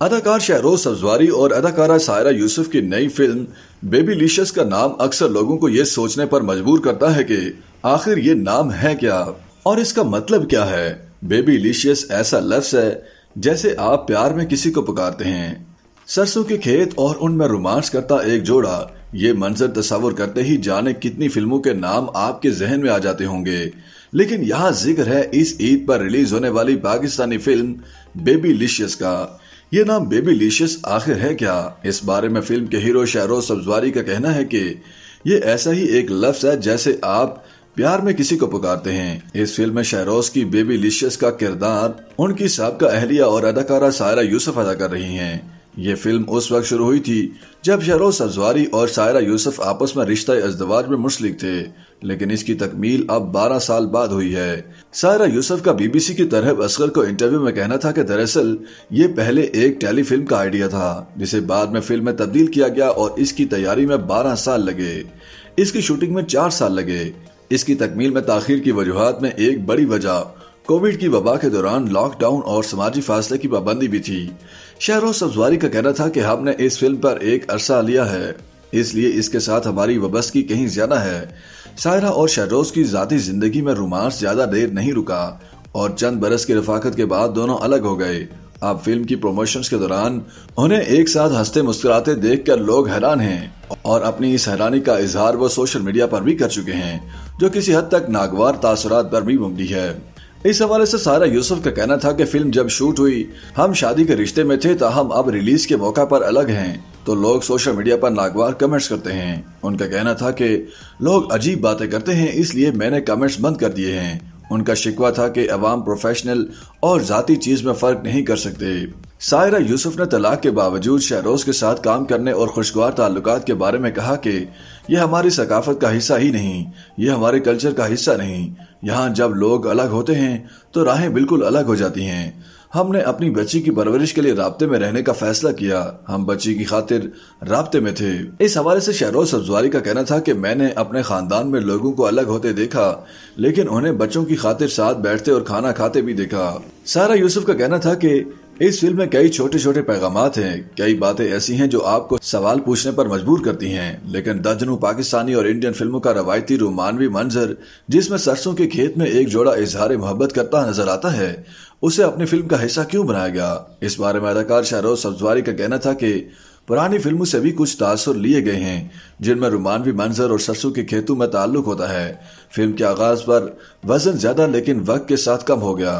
अदाकार शहरोज सब्जवारी और अदाकारा सायरा यूसुफ की नई फ़िल्म बेबी लिशस का नाम अक्सर लोगों को ये सोचने पर मजबूर करता है कि आखिर ये नाम है क्या? और इसका मतलब क्या है? बेबी लिशियस ऐसा लफ्ज है जैसे आप प्यार में किसी को पुकारते हैं। सरसों के खेत और उनमें रोमांस करता एक जोड़ा ये मंजर तस्वर करते ही जाने कितनी फ़िल्मों के नाम आपके जहन में आ जाते होंगे। लेकिन यहाँ ज़िक्र है इस ईद पर रिलीज़ होने वाली पाकिस्तानी फ़िल्म बेबी लिशियस का। ये नाम बेबी लिशियस आखिर है क्या? इस बारे में फ़िल्म के हीरो शहरोज सब्जवारी का कहना है कि ये ऐसा ही एक लफ्ज है जैसे आप प्यार में किसी को पुकारते हैं। इस फ़िल्म में शहरोज की बेबी लिशियस का किरदार, उनकी सबका अहलिया और अदाकारा सायरा यूसुफ अदा कर रही हैं। ये फ़िल्म उस वक्त शुरू हुई थी जब शहरोज सब्जवारी और सायरा यूसुफ आपस में रिश्ता अजदवाज में मुशलिक थे, लेकिन इसकी तकमील अब 12 साल बाद हुई है। सायरा यूसुफ का बीबीसी की तरह असगर को इंटरव्यू में कहना था कि दरअसल ये पहले एक टेलीफिल्म का आइडिया था, जिसे बाद में फ़िल्म में तब्दील किया गया और इसकी तैयारी में 12 साल लगे। इसकी शूटिंग में चार साल लगे। इसकी तकमील में ताखिर की वजूहत में एक बड़ी वजह कोविड की वबा के दौरान लॉकडाउन और समाजी फासले की पाबंदी भी थी। शहरों सब्जवारी का कहना था कि हमने इस फ़िल्म पर एक अरसा लिया है। इसलिए इसके साथ हमारी वबस्तगी कहीं ज़्यादा है। सायरा और शहरोज की जाती ज़िंदगी में रोमांस ज़्यादा देर नहीं रुका और चंद बरस की रफाकत के बाद दोनों अलग हो गए। अब फ़िल्म की प्रमोशंस के दौरान उन्हें एक साथ हँसते मुस्कुराते देखकर लोग हैरान हैं और अपनी इस हैरानी का इजहार वो सोशल मीडिया पर भी कर चुके हैं, जो किसी हद तक नागवार तासरात पर भी मुमडी है। इस हवाले से सारा यूसुफ का कहना था कि फ़िल्म जब शूट हुई, हम शादी के रिश्ते में थे तो हम अब रिलीज़ के मौका पर अलग हैं। तो लोग सोशल मीडिया पर नागवार कमेंट्स करते हैं। उनका कहना था कि, लोग अजीब बातें करते हैं, इसलिए मैंने कमेंट्स बंद कर दिए हैं। उनका शिकवा था कि अवाम प्रोफेशनल और जाती चीज़ में फ़र्क नहीं कर सकते। सायरा यूसुफ ने तलाक के बावजूद शहरोज के साथ काम करने और खुशगवार ताल्लुक के बारे में कहा कि, यह हमारी सकाफत का हिस्सा ही नहीं, यह हमारे कल्चर का हिस्सा नहीं। यहाँ जब लोग अलग होते हैं तो राहें बिल्कुल अलग हो जाती हैं। हमने अपनी बच्ची की परवरिश के लिए रबते में रहने का फैसला किया। हम बच्ची की खातिर रबते में थे। इस हवाले से शहरोज सब्जवारी का कहना था कि मैंने अपने खानदान में लोगों को अलग होते देखा, लेकिन उन्हें बच्चों की खातिर साथ बैठते और खाना खाते भी देखा। सारा यूसुफ का कहना था कि इस फ़िल्म में कई छोटे छोटे पैगाम हैं। कई बातें ऐसी हैं जो आपको सवाल पूछने पर मजबूर करती हैं। लेकिन दर्जनों पाकिस्तानी और इंडियन फ़िल्मों का रवायती रोमानवी मंजर, जिसमें सरसों के खेत में एक जोड़ा इजहार मोहब्बत करता नज़र आता है, उसे अपनी फ़िल्म का हिस्सा क्यों बनाया गया? इस बारे में अदाकार शाहरोज सब्जवारी का कहना था कि पुरानी फ़िल्मों से भी कुछ तासर लिए गए हैं, जिनमें रोमानवी मंजर और सरसों के खेतों में ताल्लुक होता है। फ़िल्म के आगाज़ पर वज़न ज़्यादा लेकिन वक्त के साथ कम हो गया।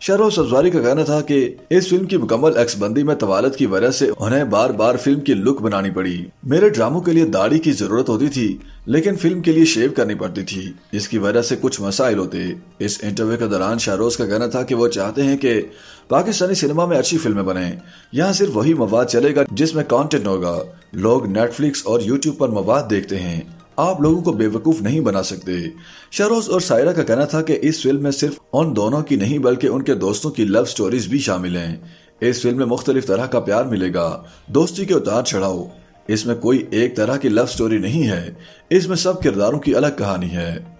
शहरोज सब्जवारी का कहना था कि इस फ़िल्म की मुकम्मल एक्सबंदी में तवालत की वजह से उन्हें बार बार फ़िल्म की लुक बनानी पड़ी। मेरे ड्रामों के लिए दाढ़ी की ज़रूरत होती थी, लेकिन फ़िल्म के लिए शेव करनी पड़ती थी। इसकी वजह से कुछ मसाइल होते। इस इंटरव्यू के दौरान शाहरोज का कहना था कि वो चाहते हैं कि पाकिस्तानी सिनेमा में अच्छी फ़िल्में बने। यहाँ सिर्फ़ वही मवाद चलेगा जिसमें कंटेंट होगा। लोग नेटफ्लिक्स और यूट्यूब पर मवाद देखते हैं। आप लोगों को बेवकूफ़ नहीं बना सकते। शरोज और सायरा का कहना था कि इस फ़िल्म में सिर्फ़ उन दोनों की नहीं, बल्कि उनके दोस्तों की लव स्टोरीज भी शामिल हैं। इस फ़िल्म में मुख्तलिफ़ तरह का प्यार मिलेगा। दोस्ती के उतार चढ़ाओ इसमें कोई एक तरह की लव स्टोरी नहीं है। इसमें सब किरदारों की अलग कहानी है।